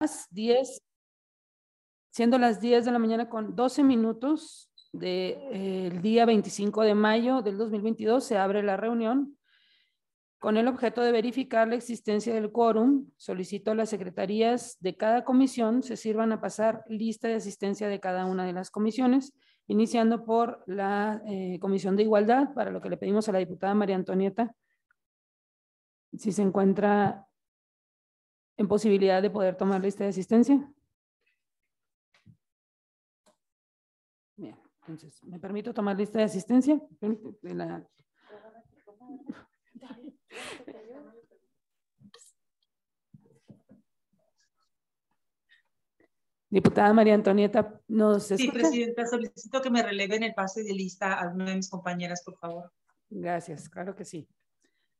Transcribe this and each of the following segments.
las 10, siendo las 10 de la mañana con 12 minutos del día 25 de mayo del 2022, se abre la reunión con el objeto de verificar la existencia del quórum. Solicito a las secretarías de cada comisión se sirvan a pasar lista de asistencia de cada una de las comisiones, iniciando por la eh, Comisión de Igualdad, para lo que le pedimos a la diputada María Antonieta si se encuentra en posibilidad de poder tomar lista de asistencia. Bien, entonces, ¿me permito tomar lista de asistencia? De la... Diputada María Antonieta, ¿nos Sí, Presidenta, solicito que me releven el pase de lista a una de mis compañeras, por favor. Gracias, claro que sí.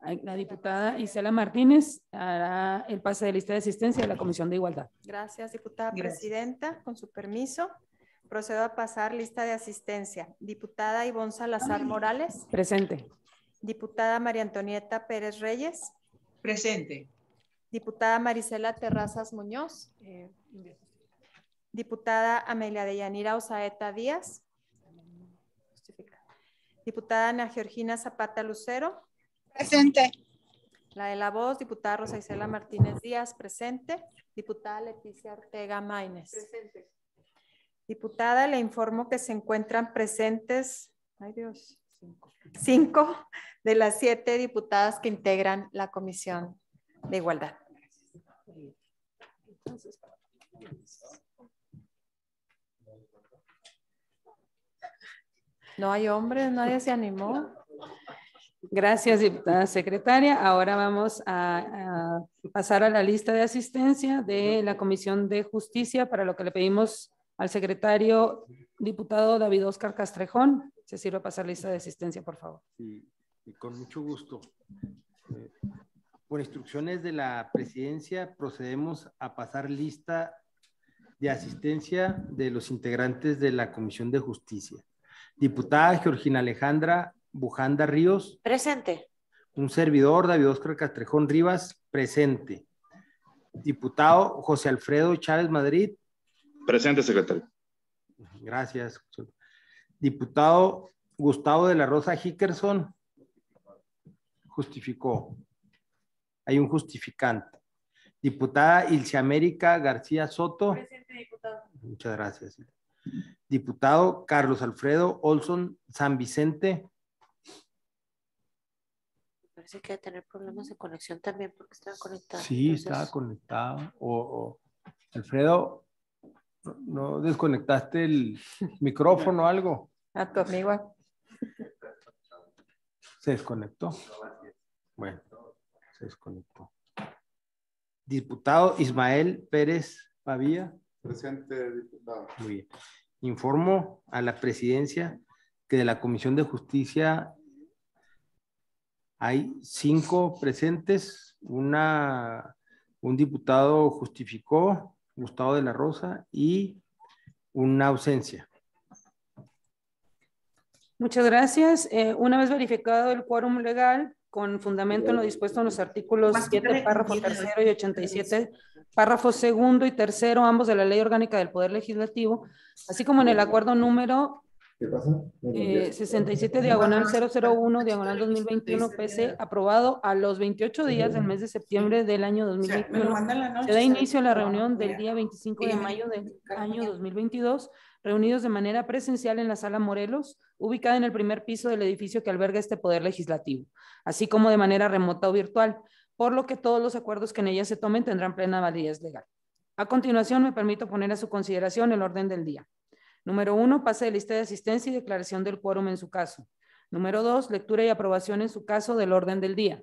La diputada Isela Martínez hará el pase de lista de asistencia de la Comisión de Igualdad. Gracias, diputada presidenta. Con su permiso, procedo a pasar lista de asistencia. Diputada Ivonne Salazar Morales. Presente. Diputada María Antonieta Pérez Reyes. Presente. Diputada Marisela Terrazas Muñoz. Diputada Amelia de Yanira Osaeta Díaz. Diputada Ana Georgina Zapata Lucero. Presente. La de la voz, diputada Rosa Isela Martínez Díaz, presente. Diputada Leticia Ortega Maínez. Presente. Diputada, le informo que se encuentran presentes, ay Dios, cinco, de las siete diputadas que integran la Comisión de Igualdad. No hay hombres, nadie se animó. Gracias, diputada secretaria. Ahora vamos a, pasar a la lista de asistencia de la Comisión de Justicia, para lo que le pedimos al secretario diputado David Oscar Castrejón. Se sirve a pasar lista de asistencia, por favor. Sí, y con mucho gusto. Eh, por instrucciones de la presidencia, procedemos a pasar lista de asistencia de los integrantes de la Comisión de Justicia. Diputada Georgina Alejandra Bujanda Ríos. Presente. Un servidor, David Oscar Castrejón Rivas, presente. Diputado José Alfredo Chávez Madrid. Presente, secretario. Gracias. Diputado Gustavo de la Rosa Hickerson. Justificó. Hay un justificante. Diputada Ilse América García Soto. Presente, diputado. Muchas gracias. Diputado Carlos Alfredo Olson San Vicente parece que tener problemas de conexión también porque estaba conectado. Sí, estaba conectado. O, Alfredo, ¿no desconectaste el micrófono o algo? A tu amigo. Se desconectó. Bueno, se desconectó. Diputado Ismael Pérez Pavía. Presente, diputado. Muy bien. Informo a la presidencia que de la Comisión de Justicia hay cinco presentes, una, un diputado justificó, Gustavo de la Rosa, y una ausencia. Muchas gracias. Eh, una vez verificado el quórum legal, con fundamento en lo dispuesto en los artículos 7, párrafo tercero y 87, párrafo segundo y tercero, ambos de la Ley Orgánica del Poder Legislativo, así como en el acuerdo número ¿Qué pasa? 67 eh, diagonal 001 diagonal 2021 PC aprobado a los 28 días del mes de septiembre del año 2021. Se da inicio a la reunión del día 25 de mayo del año 2022, reunidos de manera presencial en la sala Morelos, ubicada en el primer piso del edificio que alberga este poder legislativo, así como de manera remota o virtual, por lo que todos los acuerdos que en ella se tomen tendrán plena validez legal. A continuación, me permito poner a su consideración el orden del día. Número uno, pase de lista de asistencia y declaración del quórum en su caso. Número dos, lectura y aprobación en su caso del orden del día.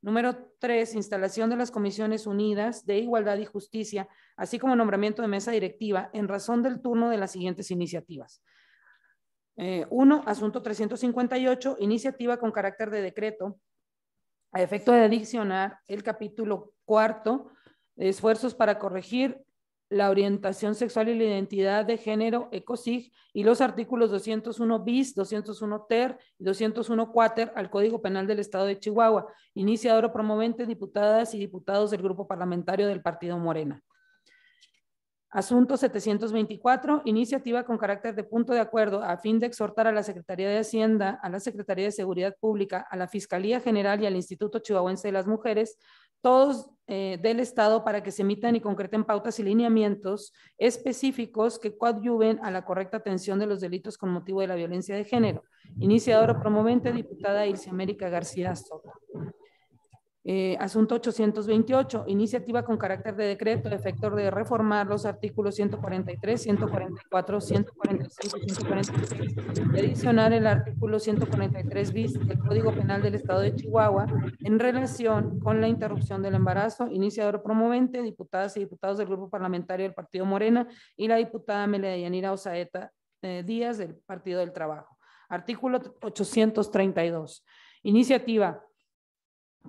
Número tres, instalación de las comisiones unidas de igualdad y justicia, así como nombramiento de mesa directiva en razón del turno de las siguientes iniciativas. Eh, uno, asunto 358, iniciativa con carácter de decreto a efecto de adicionar el capítulo cuarto, esfuerzos para corregir la orientación sexual y la identidad de género ECOSIG y los artículos 201 bis, 201 ter y 201 cuater al Código Penal del Estado de Chihuahua, iniciador o promovente, diputadas y diputados del Grupo Parlamentario del Partido Morena. Asunto 724, iniciativa con carácter de punto de acuerdo a fin de exhortar a la Secretaría de Hacienda, a la Secretaría de Seguridad Pública, a la Fiscalía General y al Instituto Chihuahuense de las Mujeres, todos eh, del Estado, para que se emitan y concreten pautas y lineamientos específicos que coadyuven a la correcta atención de los delitos con motivo de la violencia de género. Iniciadora promovente, diputada Ilse América García Soto. Eh, asunto 828, iniciativa con carácter de decreto, efecto de reformar los artículos 143, 144, 145 y 146 y adicionar el artículo 143 bis del Código Penal del Estado de Chihuahua en relación con la interrupción del embarazo, iniciador promovente, diputadas y diputados del Grupo Parlamentario del Partido Morena y la diputada Melea Yanira Osaeta eh, Díaz del Partido del Trabajo. Artículo 832. Iniciativa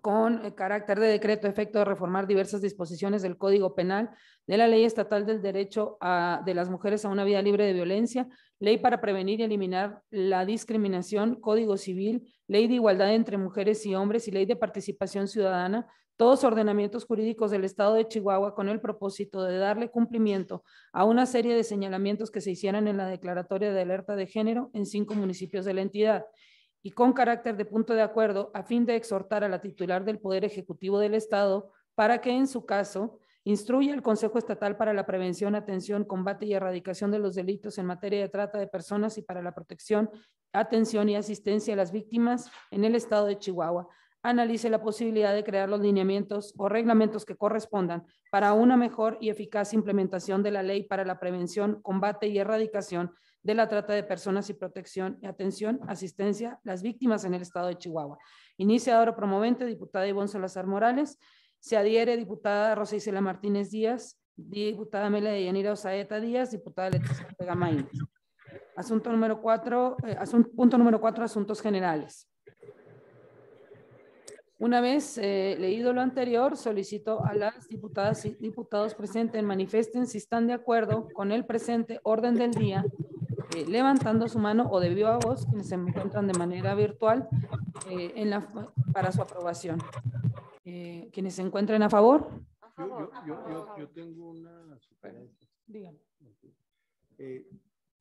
con el carácter de decreto efecto de reformar diversas disposiciones del Código Penal, de la Ley Estatal del Derecho a, de las Mujeres a una Vida Libre de Violencia, Ley para prevenir y eliminar la discriminación, Código Civil, Ley de Igualdad entre Mujeres y Hombres y Ley de Participación Ciudadana, todos ordenamientos jurídicos del Estado de Chihuahua con el propósito de darle cumplimiento a una serie de señalamientos que se hicieran en la declaratoria de alerta de género en cinco municipios de la entidad y con carácter de punto de acuerdo a fin de exhortar a la titular del Poder Ejecutivo del Estado para que en su caso instruya al Consejo Estatal para la Prevención, Atención, Combate y Erradicación de los Delitos en materia de trata de personas y para la protección, atención y asistencia a las víctimas en el Estado de Chihuahua. Analice la posibilidad de crear los lineamientos o reglamentos que correspondan para una mejor y eficaz implementación de la ley para la prevención, combate y erradicación de la trata de personas y protección y atención, asistencia las víctimas en el estado de Chihuahua. Iniciadora promovente, diputada Ivonne Salazar Morales. Se adhiere diputada Rosa Isela Martínez Díaz, diputada Mela de Yanira Osaeta Díaz, diputada Leticia Ortega Asunto número cuatro, eh, punto número cuatro, asuntos generales. Una vez eh, leído lo anterior, solicito a las diputadas y diputados presentes manifiesten si están de acuerdo con el presente orden del día eh, levantando su mano o de viva voz, quienes se encuentran de manera virtual eh, en la, para su aprobación. Eh, quienes se encuentren a favor. Yo, yo, yo, yo tengo una sugerencia. Díganme.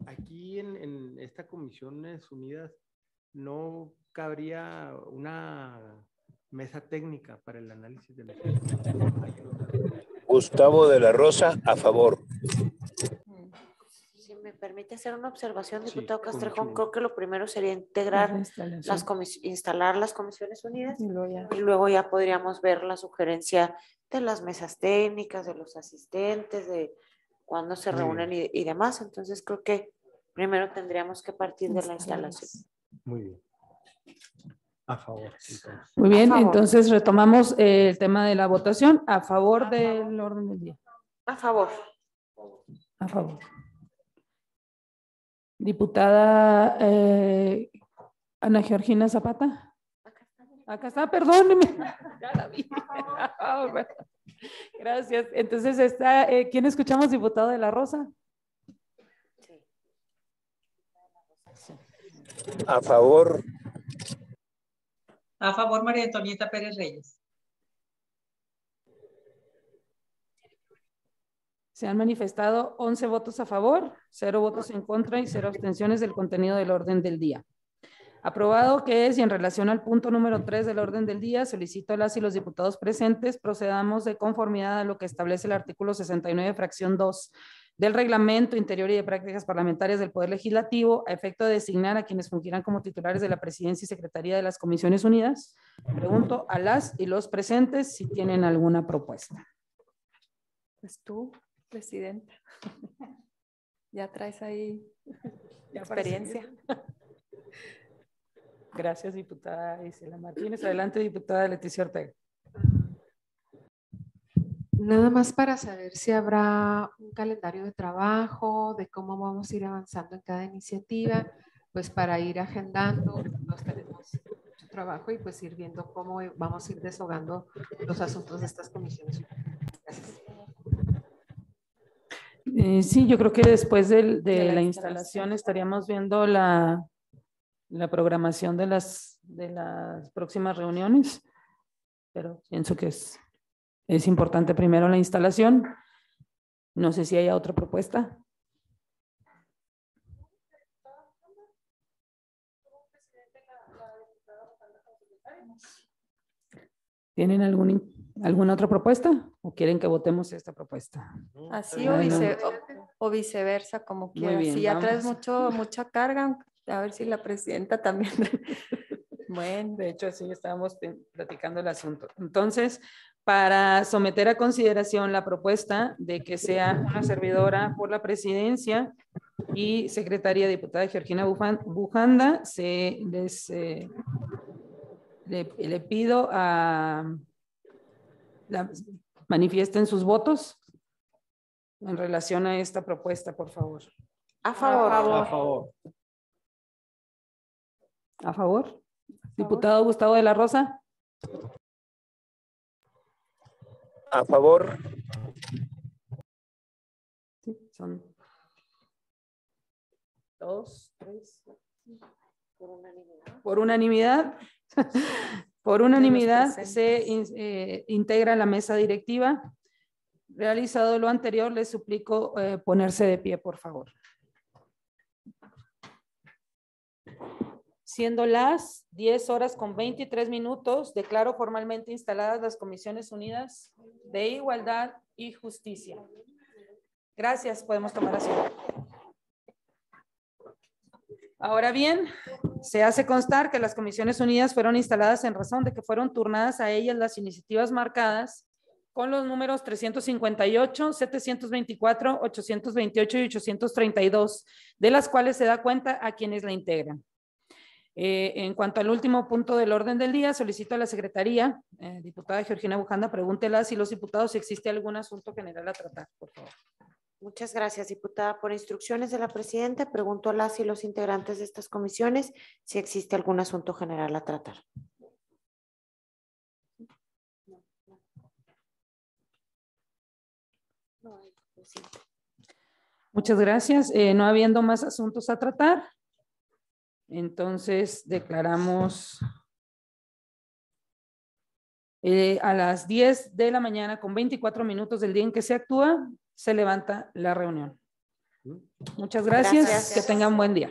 aquí en, en esta Comisiones Unidas no cabría una mesa técnica para el análisis de la Gustavo de la Rosa, a favor permite hacer una observación, diputado Castrejón, creo que lo primero sería integrar las instalar las comisiones unidas y luego, ya. podríamos ver la sugerencia de las mesas técnicas, de los asistentes, de cuándo se reúnen y, demás. Entonces creo que primero tendríamos que partir de la instalación. Muy bien. A favor. Muy bien, entonces retomamos el tema de la votación a favor del orden del día. A favor. A favor. Diputada eh, Ana Georgina Zapata. Acá está, perdóneme. Ya la vi. Gracias. Entonces está, eh, ¿quién escuchamos, diputado de la Rosa? A favor. A favor, María Antonieta Pérez Reyes. Se han manifestado 11 votos a favor, 0 votos en contra y 0 abstenciones del contenido del orden del día. Aprobado que es y en relación al punto número 3 del orden del día, solicito a las y los diputados presentes procedamos de conformidad a lo que establece el artículo 69, fracción 2 del Reglamento Interior y de Prácticas Parlamentarias del Poder Legislativo a efecto de designar a quienes fungirán como titulares de la Presidencia y Secretaría de las Comisiones Unidas. Pregunto a las y los presentes si tienen alguna propuesta. Pues tú presidenta. ya traes ahí experiencia. Gracias, diputada Isela Martínez. Adelante, diputada Leticia Ortega. Nada más para saber si habrá un calendario de trabajo, de cómo vamos a ir avanzando en cada iniciativa, pues para ir agendando, nos tenemos mucho trabajo y pues ir viendo cómo vamos a ir deshogando los asuntos de estas comisiones. Gracias. Eh, sí, yo creo que después de, la, instalación, estaríamos viendo la, la programación de las, de las próximas reuniones, pero pienso que es, es importante primero la instalación. No sé si hay otra propuesta. ¿Tienen algún, alguna otra propuesta o quieren que votemos esta propuesta? Así o, o, viceversa, como quieras. si ya traes mucho, mucha carga, a ver si la presidenta también. bueno, de hecho, así estábamos platicando el asunto. Entonces, para someter a consideración la propuesta de que sea una servidora por la presidencia y secretaria diputada Georgina Bujanda, se les eh, le, pido a manifiesten sus votos en relación a esta propuesta, por favor. A favor. A favor. A favor. Diputado Gustavo de la Rosa. A favor. son dos, tres. Por unanimidad. Por unanimidad. Por unanimidad se eh, integra la mesa directiva. Realizado lo anterior, les suplico eh, ponerse de pie, por favor. Siendo las 10 horas con 23 minutos, declaro formalmente instaladas las Comisiones Unidas de Igualdad y Justicia. Gracias, podemos tomar asiento. Ahora bien, se hace constar que las Comisiones Unidas fueron instaladas en razón de que fueron turnadas a ellas las iniciativas marcadas con los números 358, 724, 828 y 832, de las cuales se da cuenta a quienes la integran. Eh, en cuanto al último punto del orden del día, solicito a la Secretaría, eh, diputada Georgina Bujanda, pregúntela si los diputados si existe algún asunto general a tratar, por favor. Muchas gracias, diputada. Por instrucciones de la presidenta, pregunto a las y los integrantes de estas comisiones si existe algún asunto general a tratar. Muchas gracias. Eh, no habiendo más asuntos a tratar, entonces declaramos eh, a las 10 de la mañana con 24 minutos del día en que se actúa, se levanta la reunión. Muchas gracias. Que tengan buen día.